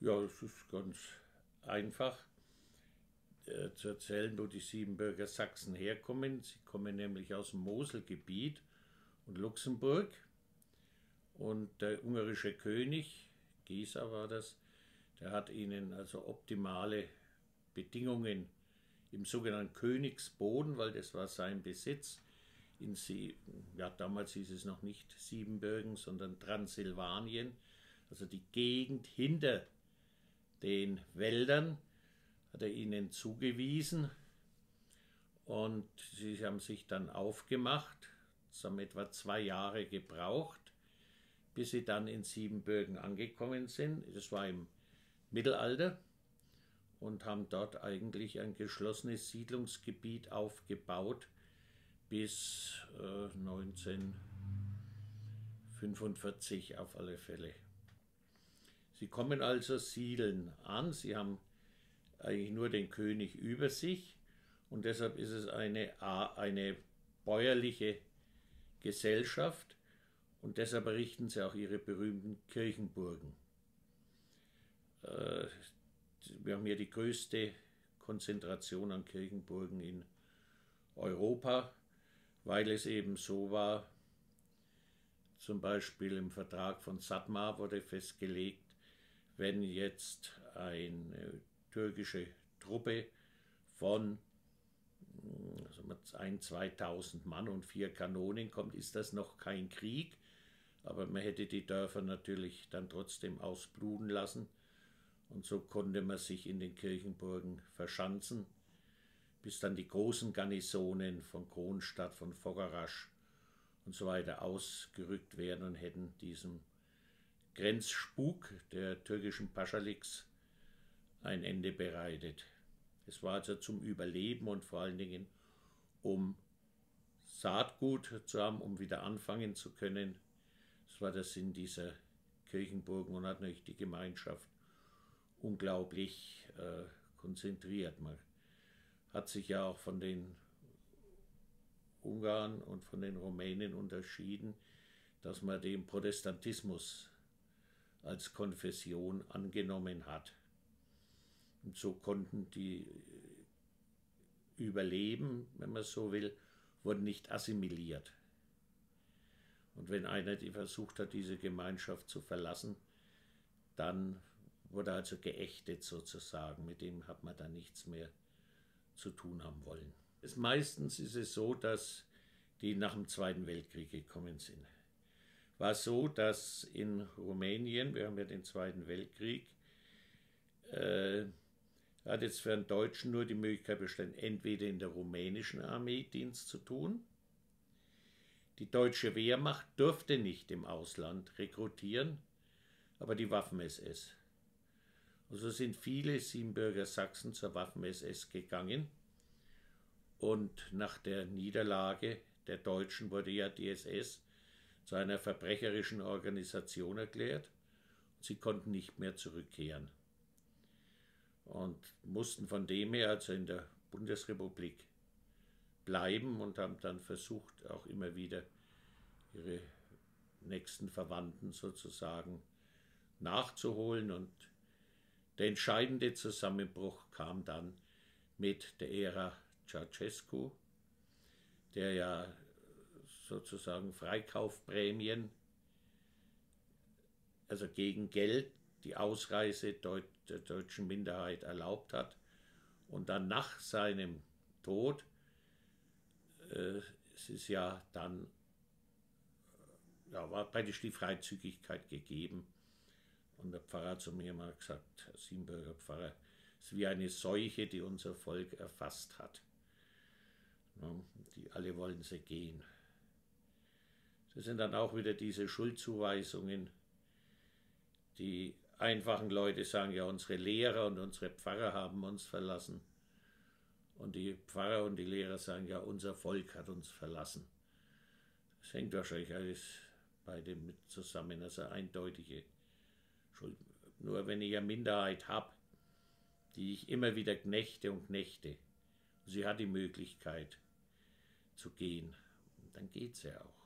Ja, es ist ganz einfach äh, zu erzählen, wo die Siebenbürger Sachsen herkommen. Sie kommen nämlich aus dem Moselgebiet und Luxemburg. Und der ungarische König, Gesa war das, der hat ihnen also optimale Bedingungen im sogenannten Königsboden, weil das war sein Besitz, in Sie, ja, damals hieß es noch nicht Siebenbürgen, sondern Transsilvanien, also die Gegend hinter den Wäldern, hat er ihnen zugewiesen und sie haben sich dann aufgemacht. Es haben etwa zwei Jahre gebraucht, bis sie dann in Siebenbürgen angekommen sind. Das war im Mittelalter und haben dort eigentlich ein geschlossenes Siedlungsgebiet aufgebaut bis äh, 1945 auf alle Fälle. Sie kommen also siedeln an, sie haben eigentlich nur den König über sich. Und deshalb ist es eine, eine bäuerliche Gesellschaft. Und deshalb errichten sie auch ihre berühmten Kirchenburgen. Äh, wir haben hier die größte Konzentration an Kirchenburgen in Europa, weil es eben so war, zum Beispiel im Vertrag von Satmar wurde festgelegt, wenn jetzt eine türkische Truppe von also ein, 2000 Mann und vier Kanonen kommt, ist das noch kein Krieg, aber man hätte die Dörfer natürlich dann trotzdem ausbluten lassen. Und so konnte man sich in den Kirchenburgen verschanzen, bis dann die großen Garnisonen von Kronstadt, von Fogarasch und so weiter ausgerückt werden und hätten diesem Grenzspuk der türkischen Paschaliks ein Ende bereitet. Es war also zum Überleben und vor allen Dingen um Saatgut zu haben, um wieder anfangen zu können. Das war der Sinn dieser Kirchenburgen und hat natürlich die Gemeinschaft unglaublich äh, konzentriert. Man hat sich ja auch von den Ungarn und von den Rumänen unterschieden, dass man den Protestantismus als Konfession angenommen hat. Und so konnten die überleben, wenn man so will, wurden nicht assimiliert. Und wenn einer die versucht hat, diese Gemeinschaft zu verlassen, dann wurde also geächtet sozusagen. Mit dem hat man dann nichts mehr zu tun haben wollen. Es, meistens ist es so, dass die nach dem Zweiten Weltkrieg gekommen sind war so, dass in Rumänien, wir haben ja den Zweiten Weltkrieg, äh, hat jetzt für einen Deutschen nur die Möglichkeit bestanden, entweder in der rumänischen Armee Dienst zu tun. Die deutsche Wehrmacht durfte nicht im Ausland rekrutieren, aber die Waffen-SS. Also sind viele Siebenbürger Sachsen zur Waffen-SS gegangen. Und nach der Niederlage der Deutschen wurde ja die SS zu einer verbrecherischen Organisation erklärt. Sie konnten nicht mehr zurückkehren und mussten von dem her also in der Bundesrepublik bleiben und haben dann versucht, auch immer wieder ihre nächsten Verwandten sozusagen nachzuholen. Und der entscheidende Zusammenbruch kam dann mit der Ära Ceausescu, der ja sozusagen Freikaufprämien, also gegen Geld die Ausreise der deutschen Minderheit erlaubt hat und dann nach seinem Tod, äh, es ist ja dann, ja, war praktisch die Freizügigkeit gegeben. Und der Pfarrer zu mir mal gesagt, Herr Siebenbürger Pfarrer, es ist wie eine Seuche, die unser Volk erfasst hat. Die alle wollen sie gehen. Das sind dann auch wieder diese Schuldzuweisungen. Die einfachen Leute sagen ja, unsere Lehrer und unsere Pfarrer haben uns verlassen. Und die Pfarrer und die Lehrer sagen ja, unser Volk hat uns verlassen. Das hängt wahrscheinlich alles beide mit zusammen, also eindeutige Schuld. Nur wenn ich eine Minderheit habe, die ich immer wieder knechte und knechte, sie hat die Möglichkeit zu gehen, dann geht sie auch.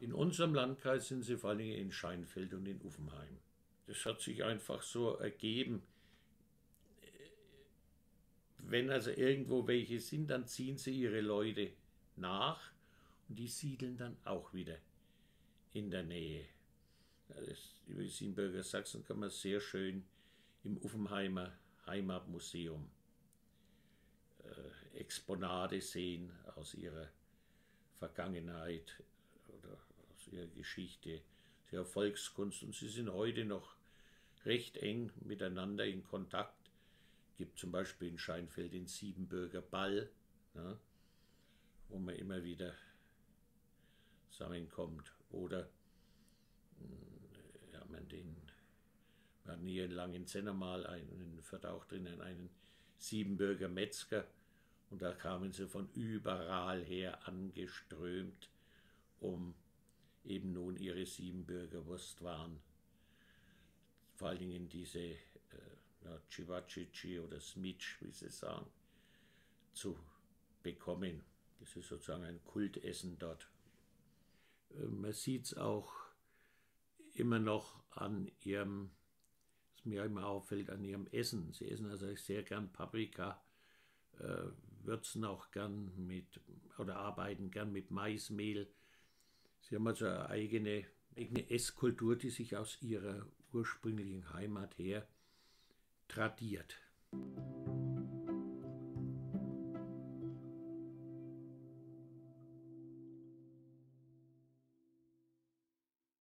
In unserem Landkreis sind sie vor allem in Scheinfeld und in Uffenheim. das hat sich einfach so ergeben. Wenn also irgendwo welche sind, dann ziehen sie ihre Leute nach und die siedeln dann auch wieder in der Nähe. Das, über Siebenbürger Sachsen kann man sehr schön im Uffenheimer Heimatmuseum äh, Exponate sehen aus ihrer Vergangenheit ihrer Geschichte, ihrer Volkskunst und sie sind heute noch recht eng miteinander in Kontakt. Gibt zum Beispiel in Scheinfeld den Siebenbürger Ball, ne, wo man immer wieder zusammenkommt. Oder hm, ja, man den, wir hatten hier in Langenzenner mal einen, wird auch drinnen einen Siebenbürger Metzger und da kamen sie von überall her angeströmt, um eben nun ihre Siebenbürger Wurstwaren vor allen Dingen diese äh, ja, Chivachichi oder Smitsch, wie sie sagen, zu bekommen. Das ist sozusagen ein Kultessen dort. Äh, man sieht es auch immer noch an ihrem, was mir immer auffällt, an ihrem Essen. Sie essen also sehr gern Paprika, äh, würzen auch gern mit oder arbeiten gern mit Maismehl. Sie haben also eine eigene, eigene Esskultur, die sich aus ihrer ursprünglichen Heimat her tradiert.